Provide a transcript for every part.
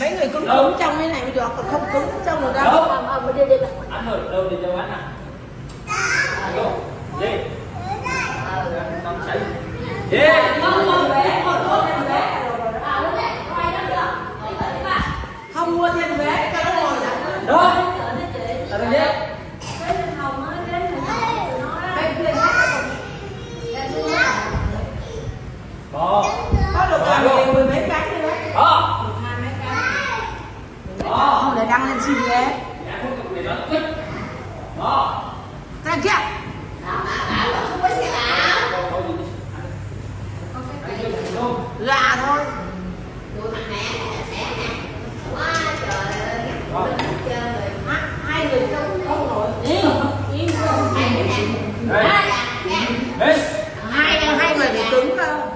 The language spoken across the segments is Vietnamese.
mấy người cứng cứng trong cái này mới được còn không cứng trong được đâu. Đâu? Ờ, ờ, mà đi đi anh rồi đâu đi cho anh à? Đi không xảy đi không mua thêm vé cho nó ngồi lại đâu là cái gì bò có được là mười mười mấy cái nữa đấy bò hai mấy cái bò không để đăng lên xin vé nhà không có người đó thích bò ra kia gà thôi hai người không không hai hai người bị cứng không?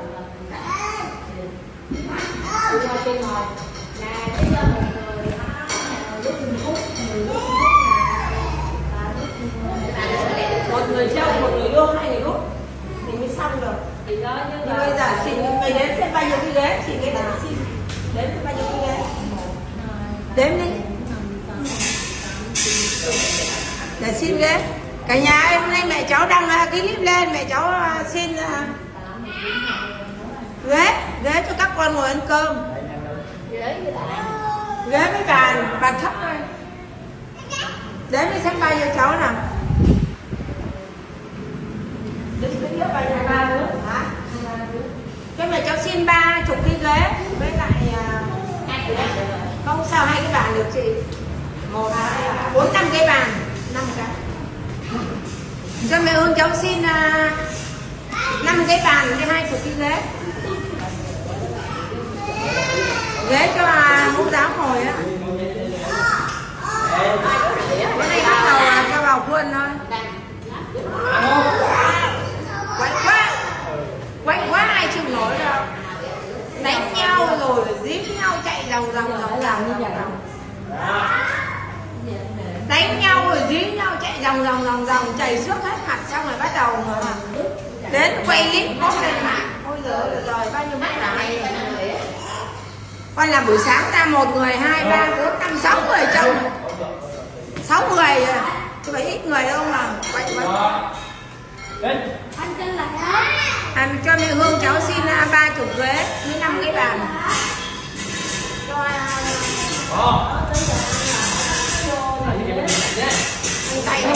Đếm xem bao nhiêu cái ghế đếm đi. Để xin ghế. Cả nhà ơi, hôm nay mẹ cháu đăng à, cái clip lên, mẹ cháu à, xin à, ghế ghế cho các con ngồi ăn cơm. Ghế với bàn bàn thấp thôi. Đếm đi xem bao nhiêu cháu nào. Đếm cái ghế bao nhiêu ba đứa. Hả? Cho mẹ cháu xin ba chục cái ghế không, sao hai cái bàn được chị? Một bốn, năm cái bàn. Năm cái. Cho mẹ hương, cháu xin à, năm cái bàn với hai chục cái ghế. Ghế cho à, mẫu giáo ngồi á. Cái này bắt đầu cho vào khuôn thôi. Vòng vòng vòng vòng như vậy. đánh nhau rồi dí nhau chạy vòng vòng vòng vòng chảy xước hết mặt xong rồi bắt đầu mà đến quay clip post lên mạng ôi giời rồi bao nhiêu mất lại coi là buổi sáng ra một người hai ba bốn năm sáu người trong sáu người à. Chứ phải ít người đâu mà. Quậy. Lên. ăn cho mẹ hương cháu xin à, ba chục ghế với năm cái bàn mình làm tay hết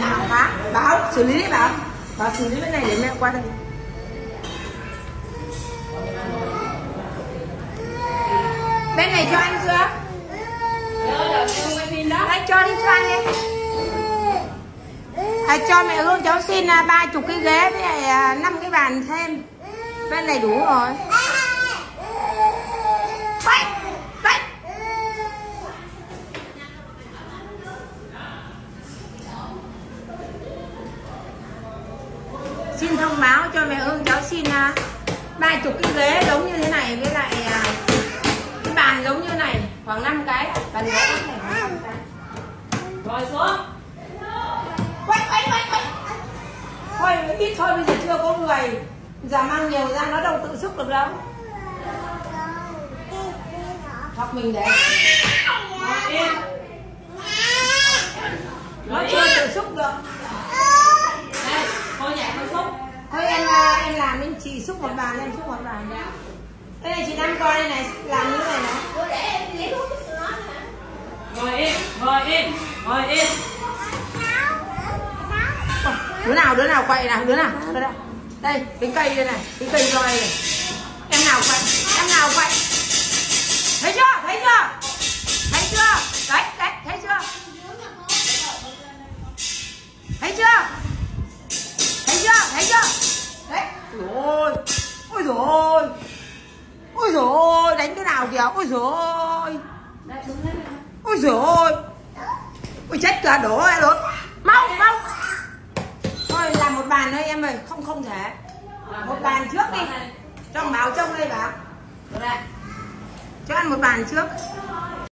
nào phá báo xử lý đấy bảo. Bảo xử lý cái này để mẹ qua đây. Bên này cho anh à, cho mẹ hương cháu xin à, ba chục cái ghế với lại à, năm cái bàn thêm. Bên này đủ rồi. Xin thông báo cho mẹ hương cháu xin à, ba chục cái ghế giống như thế này với lại cái bàn giống như này. Khoảng 5 cái. Bàn ghế này khoảng 5 cái. Ngồi xuống. Thôi ít thôi bây giờ chưa có người giờ mang nhiều ra nó đâu tự xúc được đâu hoặc mình để nó chưa tự xúc được Đây. Cô nhảy con xúc. thôi em à, em làm em chị xúc một bàn em xúc một bàn đây này chị năm con đây này làm như này này Ngồi yên. Ngồi yên. Ngồi yên đứa nào đứa nào quậy nào đứa nào? Đây, đây cái cây đây này cái cây roi này. Em nào quậy em nào quậy? Thấy chưa? Thấy chưa? Thấy chưa? Đấy đấy thấy chưa? Thấy chưa? Thấy chưa? Thấy chưa? Đấy rồi ôi rồi ôi rồi đánh cái nào kìa ôi rồi ôi. Rồi ôi chết cả đổ rồi đổ. Mau mau bàn thôi em ơi không không thể. Một bàn trước đi. Cho bảo trông đây bảo cho ăn một bàn trước